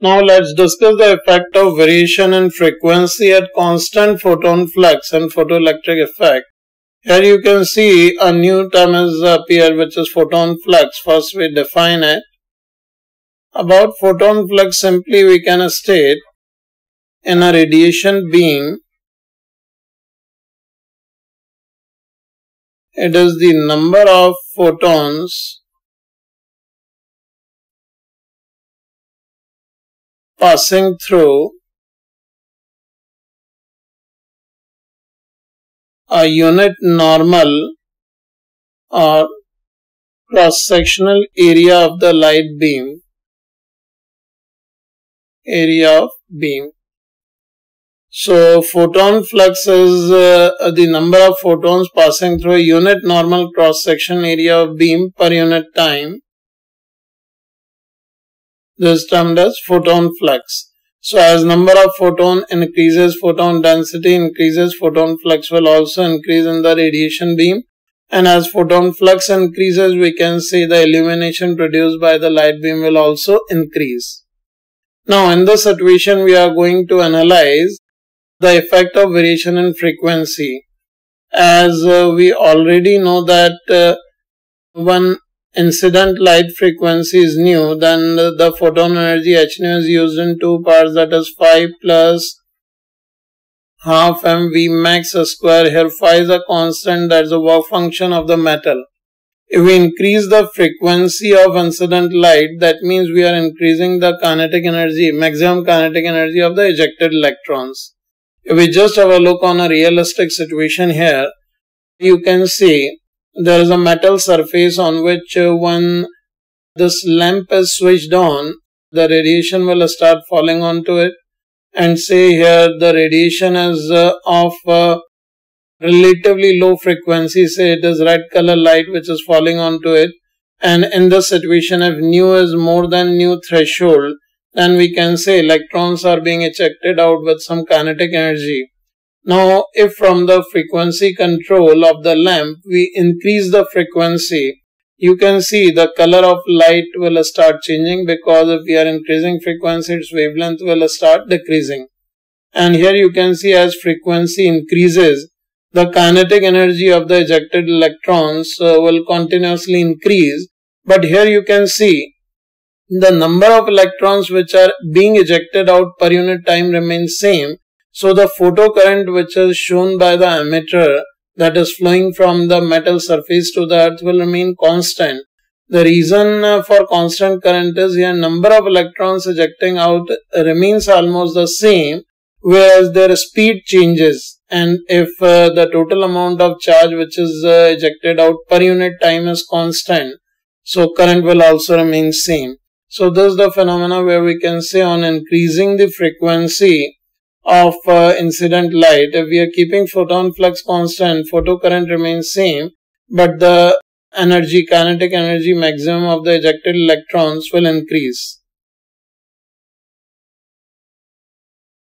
Now let's discuss the effect of variation in frequency at constant photon flux and photoelectric effect. Here you can see a new term has appeared which is photon flux. First we define it. About photon flux simply we can state in a radiation beam it is the number of photons passing through a unit normal or cross-sectional area of the light beam. Area of beam. So photon flux is uh, the number of photons passing through a unit normal cross section area of beam per unit time this is termed as photon flux. So as number of photon increases, photon density increases, photon flux will also increase in the radiation beam. And as photon flux increases, we can see the illumination produced by the light beam will also increase. Now in this situation, we are going to analyze the effect of variation in frequency. As uh, we already know that uh, one incident light frequency is nu, then the photon energy h nu is used in two parts that is phi plus half mv max square. Here phi is a constant that is a work function of the metal. If we increase the frequency of incident light, that means we are increasing the kinetic energy, maximum kinetic energy of the ejected electrons. If we just have a look on a realistic situation here, you can see there is a metal surface on which uh, when this lamp is switched on, the radiation will start falling onto it. And say here the radiation is uh, of relatively low frequency, say it is red color light which is falling onto it. And in this situation, if nu is more than nu threshold, then we can say electrons are being ejected out with some kinetic energy. Now, if from the frequency control of the lamp, we increase the frequency, you can see the color of light will start changing because if we are increasing frequency, its wavelength will start decreasing. And here you can see as frequency increases, the kinetic energy of the ejected electrons uh, will continuously increase. But here you can see the number of electrons which are being ejected out per unit time remains same so the photocurrent which is shown by the emitter that is flowing from the metal surface to the earth will remain constant. The reason uh, for constant current is here number of electrons ejecting out remains almost the same whereas their speed changes and if uh, the total amount of charge which is uh, ejected out per unit time is constant so current will also remain same. So this is the phenomena where we can say on increasing the frequency of uh, incident light, if we are keeping photon flux constant, photocurrent remains same, but the energy, kinetic energy maximum of the ejected electrons will increase.